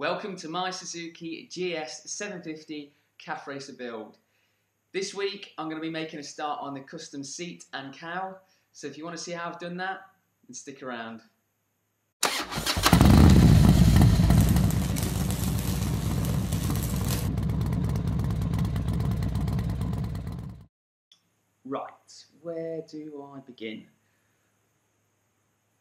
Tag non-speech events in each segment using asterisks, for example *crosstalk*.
Welcome to my Suzuki GS750 cafe racer build. This week I'm going to be making a start on the custom seat and cowl, so if you want to see how I've done that, then stick around. Right, where do I begin?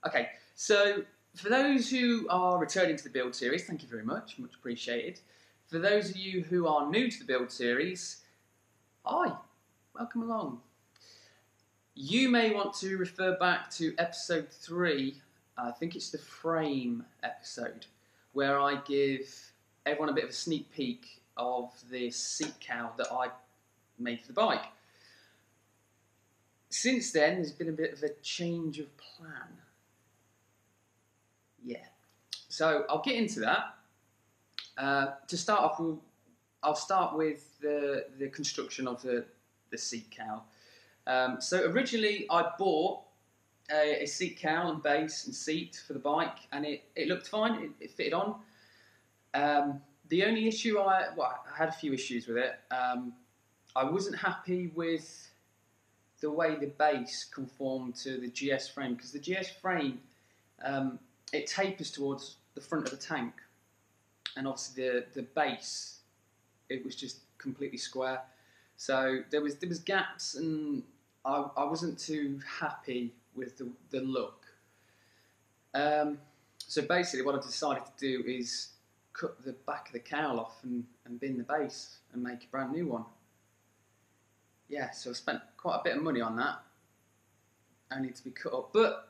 Okay, so for those who are returning to the build series, thank you very much, much appreciated. For those of you who are new to the build series, hi, welcome along. You may want to refer back to episode three, I think it's the frame episode, where I give everyone a bit of a sneak peek of this seat cowl that I made for the bike. Since then, there's been a bit of a change of plan. Yeah. So I'll get into that. Uh, to start off, we'll, I'll start with the, the construction of the, the seat cowl. Um, so originally I bought a, a, seat cowl and base and seat for the bike and it, it looked fine, it, it fitted on. Um, the only issue I, well, I had a few issues with it. Um, I wasn't happy with the way the base conformed to the GS frame because the GS frame um, it tapers towards the front of the tank, and obviously the the base it was just completely square. So there was there was gaps, and I, I wasn't too happy with the, the look. Um, so basically, what I decided to do is cut the back of the cowl off and, and bin the base and make a brand new one yeah, so I spent quite a bit of money on that. Only to be cut up, but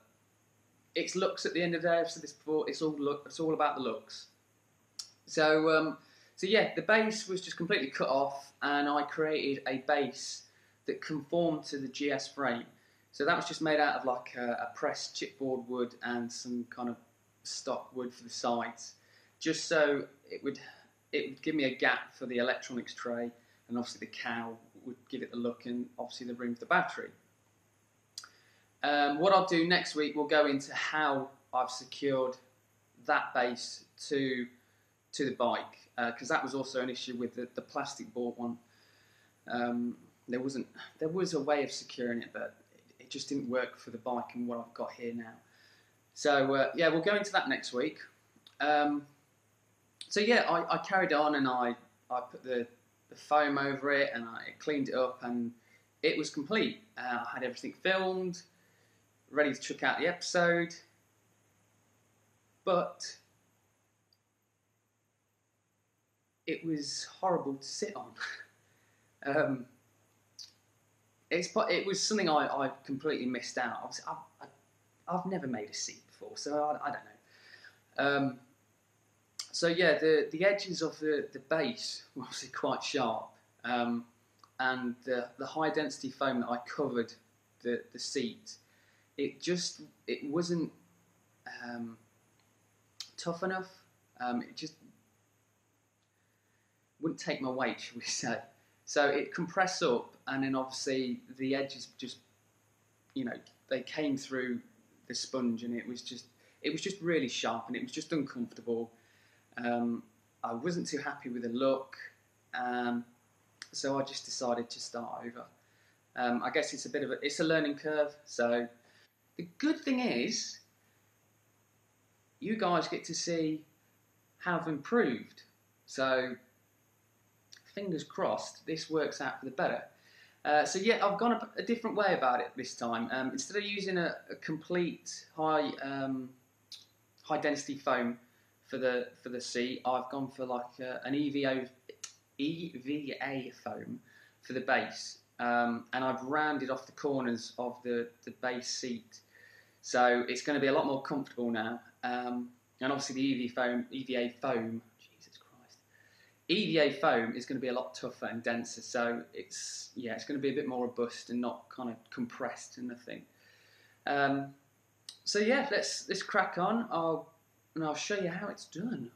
it's looks at the end of the day. I've said this before. It's all look. It's all about the looks. So, um, so yeah, the base was just completely cut off, and I created a base that conformed to the GS frame. So that was just made out of like a, a pressed chipboard wood and some kind of stock wood for the sides, just so it would it would give me a gap for the electronics tray and obviously the cowl would give it the look and obviously the room for the battery. Um, what I'll do next week, we'll go into how I've secured that base to to the bike because uh, that was also an issue with the, the plastic board one. Um, there wasn't there was a way of securing it, but it, it, just didn't work for the bike and what I've got here now. So uh, yeah, we'll go into that next week. Um, so yeah, I, I, carried on and I I put the the foam over it and I cleaned it up and it was complete. Uh, I had everything filmed, ready to chuck out the episode, but it was horrible to sit on. *laughs* um, it's it was something I, I completely missed out. I, I, have never made a seat before, so I, I don't know. Um, so yeah, the, the edges of the, the base *laughs* were obviously quite sharp, um, and the, the high density foam that I covered the, the seat, it just it wasn't um, tough enough. Um, it just wouldn't take my weight, *laughs* should we say? So it compressed up, and then obviously the edges just, you know, they came through the sponge, and it was just it was just really sharp, and it was just uncomfortable. Um, I wasn't too happy with the look, um, so I just decided to start over. Um, I guess it's a bit of a it's a learning curve. So the good thing is, you guys get to see how I've improved. So fingers crossed, this works out for the better. Uh, so yeah, I've gone a, a, different way about it this time. Um, instead of using a, a complete high um, high density foam for the for the seat, I've gone for like uh, an EVO EVA foam for the base, um, and I've rounded off the corners of the the base seat, so it's going to be a lot more comfortable now. Um, and obviously the EVA foam, EVA foam, Jesus Christ, EVA foam is going to be a lot tougher and denser. So it's yeah, it's going to be a bit more robust and not kind of compressed and nothing. Um, so yeah, let's let's crack on. I'll and I'll show you how it's done.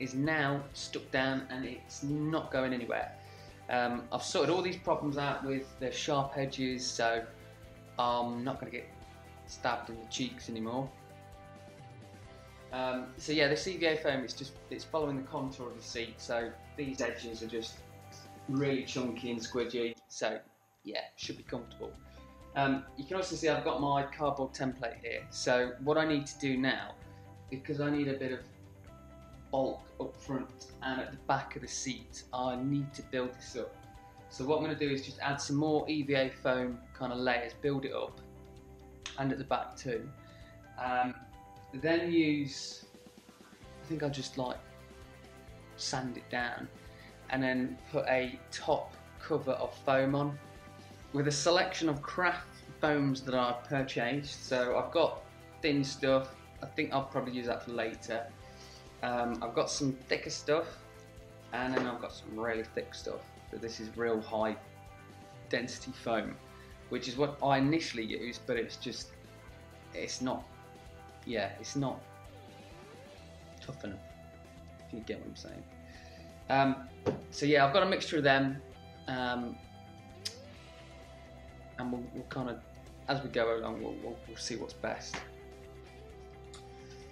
Is now stuck down and it's not going anywhere. Um, I've sorted all these problems out with the sharp edges, so I'm not going to get stabbed in the cheeks anymore. Um, so yeah, the EVA foam is just it's following the contour of the seat, so these edges are just really chunky and squidgy. So yeah, should be comfortable. Um, you can also see I've got my cardboard template here. So what I need to do now, because I need a bit of bulk up front and at the back of the seat, I need to build this up. So what I'm going to do is just add some more EVA foam kind of layers, build it up, and at the back too. Um, then use, I think I'll just like sand it down and then put a top cover of foam on with a selection of craft foams that I've purchased. So I've got thin stuff, I think I'll probably use that for later. Um, I've got some thicker stuff and then I've got some really thick stuff. So this is real high density foam, which is what I initially used, but it's just, it's not, yeah, it's not tough enough, if you get what I'm saying. Um, so yeah, I've got a mixture of them, um, and we'll, we'll kind of, as we go along, we'll, we'll, we'll see what's best.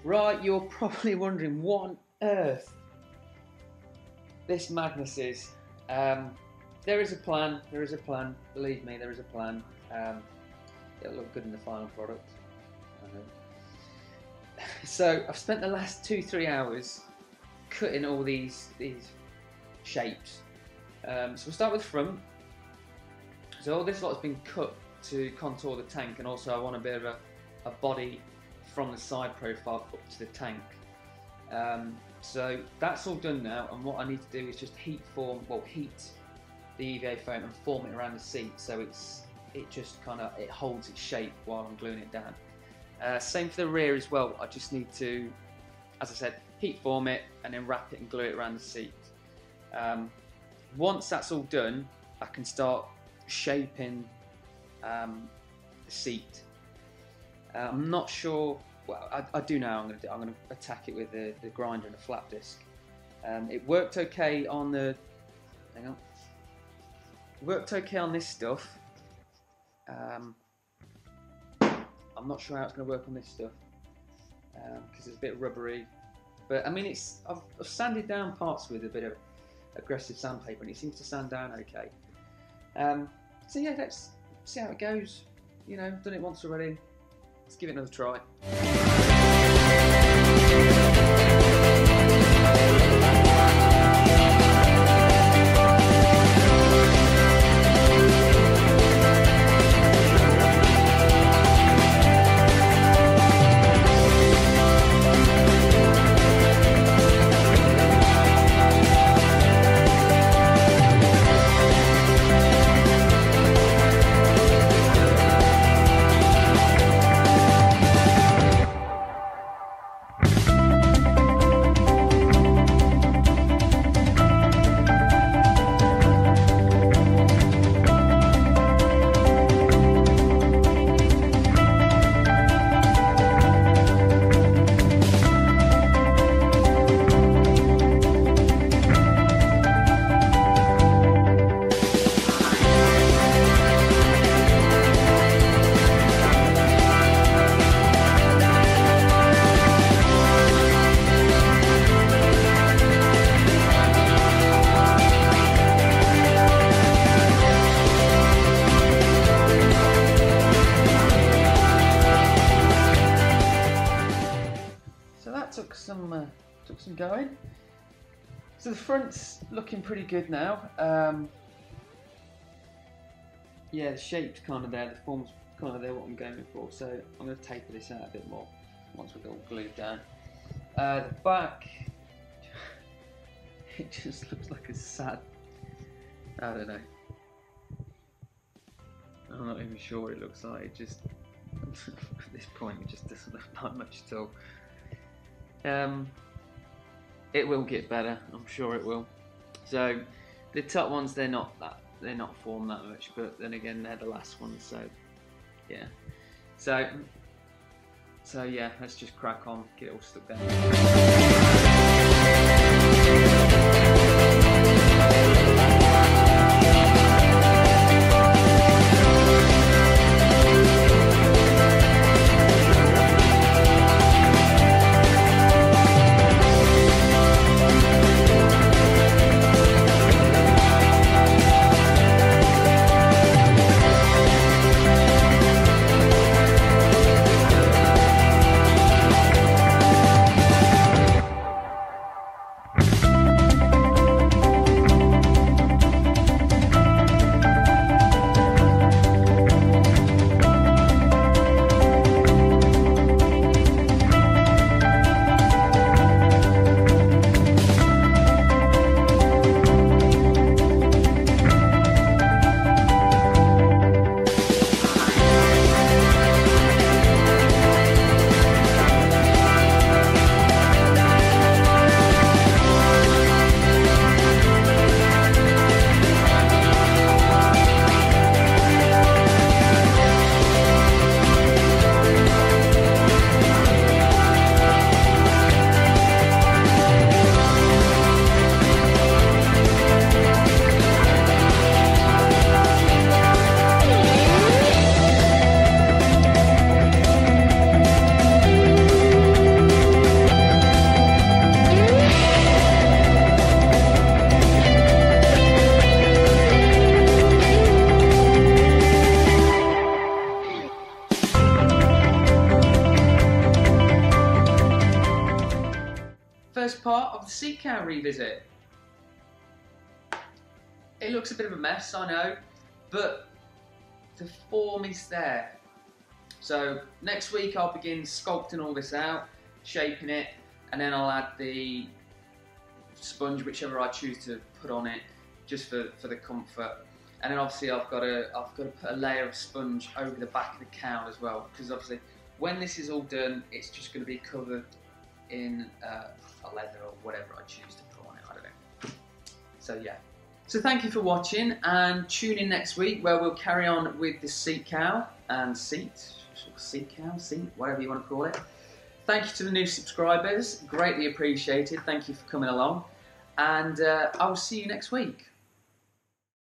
Right, you're probably wondering what on earth this madness is. Um, there is a plan. There is a plan. Believe me, there is a plan. Um, it'll look good in the final product. So I've spent the last two, three hours cutting all these these shapes. Um, so we'll start with front. So all this lot has been cut to contour the tank, and also I want a bit of a, a body from the side profile up to the tank. Um, so that's all done now, and what I need to do is just heat form, well, heat the EVA foam and form it around the seat so it's it just kind of it holds its shape while I'm gluing it down. Uh, same for the rear as well. I just need to, as I said, heat form it and then wrap it and glue it around the seat. Um, once that's all done, I can start shaping um, the seat. Uh, I'm not sure. Well, I, I do know I'm going to. I'm going to attack it with the, the grinder and a flap disc. Um, it worked okay on the. Hang on. Worked okay on this stuff. Um, I'm not sure how it's going to work on this stuff because um, it's a bit rubbery. But I mean, it's I've, I've, sanded down parts with a bit of aggressive sandpaper, and it seems to sand down okay. Um, so yeah, let's see how it goes. You know, done it once already. Let's give it another try. Some going. So the front's looking pretty good now. Um, yeah, the shape's kind of there, the form's kind of there what I'm going for. So I'm going to taper this out a bit more once we've got all glued down. Uh, the back, *laughs* it just looks like a sad, I don't know. I'm not even sure what it looks like. It just, *laughs* at this point, it just doesn't look like much at all. Um, it will get better. I'm sure it will. So the top ones, they're not that they're not formed that much, but then again, they're the last ones. So yeah. So so yeah, let's just crack on, get it all stuck down. Seat cowl revisit. It looks a bit of a mess, I know, but the form is there. So next week I'll begin sculpting all this out, shaping it, and then I'll add the sponge, whichever I choose to put on it, just for, for the comfort. And then obviously I've got to I've got to put a layer of sponge over the back of the cowl as well, because obviously when this is all done, it's just going to be covered in uh, a leather or whatever I choose to put on it. I don't know. So yeah. So thank you for watching, and tune in next week where we'll carry on with the seat cowl and seat, seat cowl, seat, whatever you want to call it. Thank you to the new subscribers, greatly appreciated. Thank you for coming along, and uh, I will see you next week.